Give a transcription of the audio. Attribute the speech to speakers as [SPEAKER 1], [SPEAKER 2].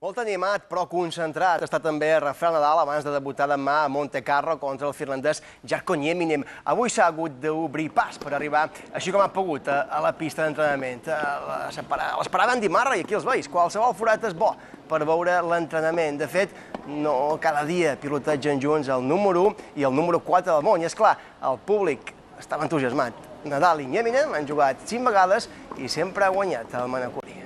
[SPEAKER 1] Molt animat, però concentrat. Està també Rafael Nadal abans de debutar demà a Monte Carlo contra el finlandès Jarko Nieminen. Avui s'ha hagut d'obrir pas per arribar, així com ha pogut, a la pista d'entrenament. Eh, L'esperaven dimarra i aquí els veis. Qualsevol forat és bo per veure l'entrenament. De fet, no cada dia pilotegen junts el número 1 i el número 4 del món. I és clar, el públic estava entusiasmat. Nadal i Nieminen han jugat 5 vegades i sempre ha guanyat el Manacuri.